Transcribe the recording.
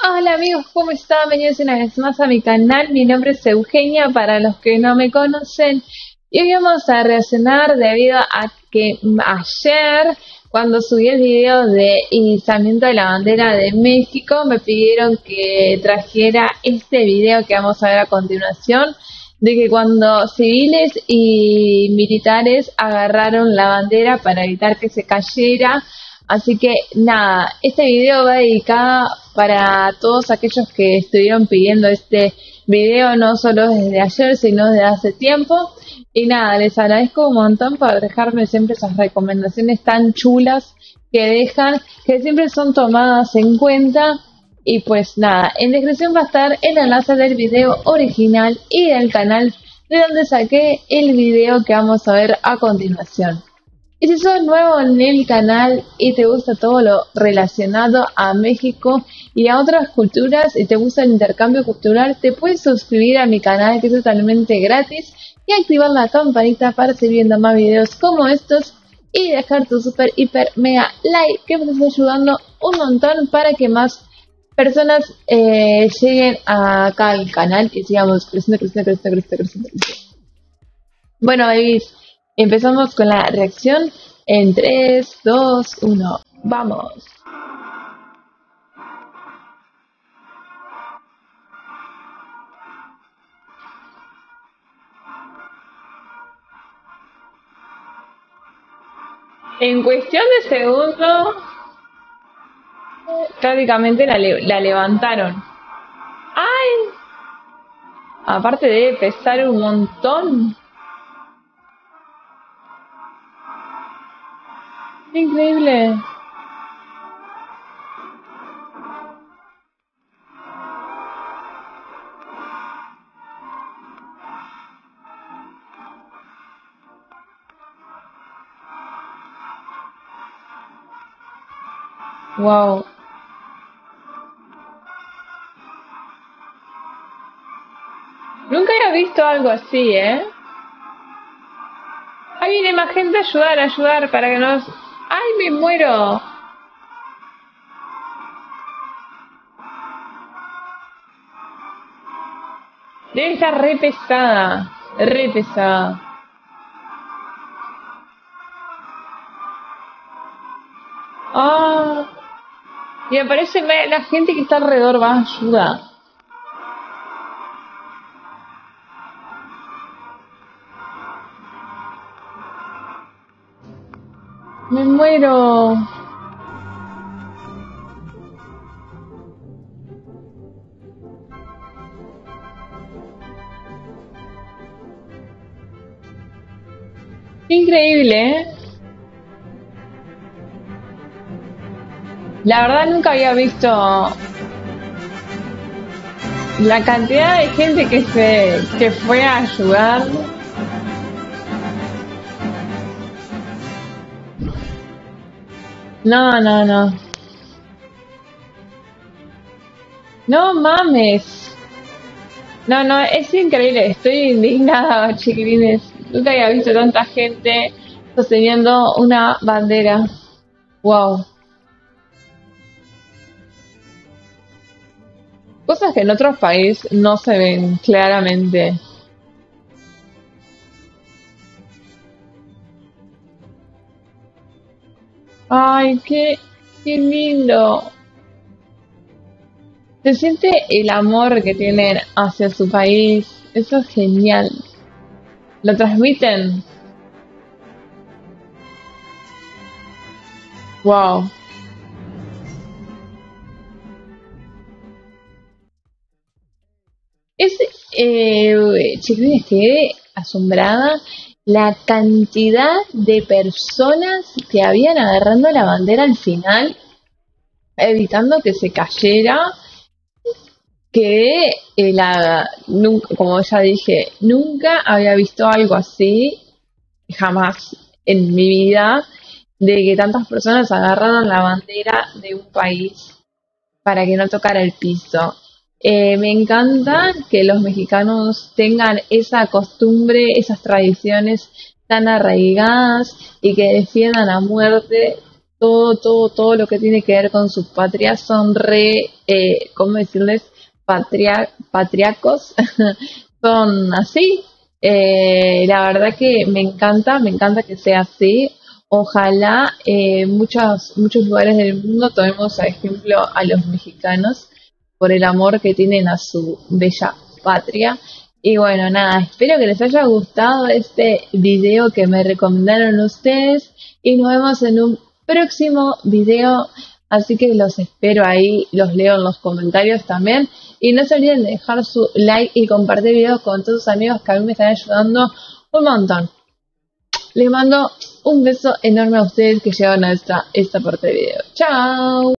Hola amigos, ¿cómo están? Bienvenidos una vez más a mi canal. Mi nombre es Eugenia para los que no me conocen. Y hoy vamos a reaccionar debido a que ayer, cuando subí el video de izamiento de la bandera de México, me pidieron que trajera este video que vamos a ver a continuación de que cuando civiles y militares agarraron la bandera para evitar que se cayera. Así que nada, este video va dedicado para todos aquellos que estuvieron pidiendo este video no solo desde ayer, sino desde hace tiempo. Y nada, les agradezco un montón por dejarme siempre esas recomendaciones tan chulas que dejan, que siempre son tomadas en cuenta y pues nada, en descripción va a estar el enlace del video original y del canal de donde saqué el video que vamos a ver a continuación. Y si sos nuevo en el canal y te gusta todo lo relacionado a México y a otras culturas y te gusta el intercambio cultural, te puedes suscribir a mi canal que es totalmente gratis y activar la campanita para seguir viendo más videos como estos y dejar tu super hiper mega like que me está ayudando un montón para que más personas eh, lleguen acá al canal y sigamos creciendo, creciendo, creciendo, creciendo, creciendo, Bueno, babies, empezamos con la reacción en 3, 2, 1. ¡Vamos! En cuestión de segundos prácticamente la, la levantaron. ¡Ay! Aparte de pesar un montón. Increíble. Wow. Nunca había visto algo así, ¿eh? Ahí viene más gente a ayudar, a ayudar para que nos... ¡Ay, me muero! Debe estar re pesada, re pesada. Ah, y me parece la gente que está alrededor va a ayudar. Me muero. Increíble, ¿eh? La verdad nunca había visto la cantidad de gente que se que fue a ayudar No, no, no. No mames. No, no, es increíble. Estoy indignada, chiquilines. Nunca había visto tanta gente sosteniendo una bandera. Wow. Cosas que en otros países no se ven claramente. Ay, qué, qué lindo. Se siente el amor que tienen hacia su país. Eso es genial. Lo transmiten. Wow. Es, eh, chicos, quedé asombrada la cantidad de personas que habían agarrando la bandera al final, evitando que se cayera, que eh, la, como ya dije, nunca había visto algo así, jamás en mi vida, de que tantas personas agarraran la bandera de un país para que no tocara el piso. Eh, me encanta que los mexicanos tengan esa costumbre, esas tradiciones tan arraigadas y que defiendan a muerte todo, todo, todo lo que tiene que ver con su patria son re, eh, ¿cómo decirles? Patria, patriacos, son así. Eh, la verdad que me encanta, me encanta que sea así. Ojalá eh, muchos, muchos lugares del mundo tomemos a ejemplo a los mexicanos por el amor que tienen a su bella patria. Y bueno, nada, espero que les haya gustado este video que me recomendaron ustedes y nos vemos en un próximo video. Así que los espero ahí, los leo en los comentarios también. Y no se olviden de dejar su like y compartir videos con todos sus amigos que a mí me están ayudando un montón. Les mando un beso enorme a ustedes que llegan a esta, esta parte del video. ¡Chao!